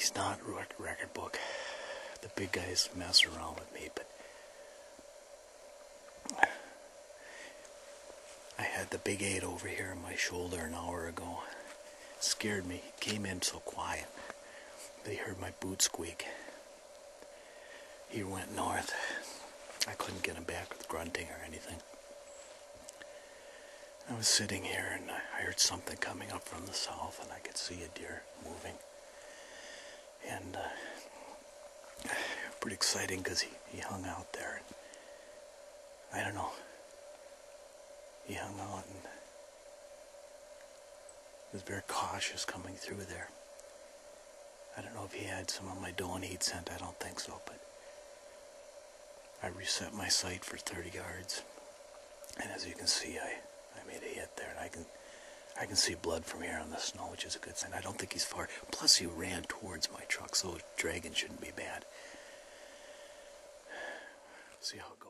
he's not record book. The big guys mess around with me, but I had the big eight over here on my shoulder an hour ago. It scared me. He came in so quiet. They heard my boot squeak. He went north. I couldn't get him back with grunting or anything. I was sitting here and I heard something coming up from the south and I could see a deer moving. And uh, pretty exciting because he, he hung out there. I don't know. He hung out and was very cautious coming through there. I don't know if he had some of my dawn heat scent. I don't think so, but I reset my sight for 30 yards. And as you can see, I, I made a hit there, and I can I can see blood from here on the snow, which is a good sign. I don't think he's far. Plus, he ran towards my truck, so dragon shouldn't be bad. See how it goes.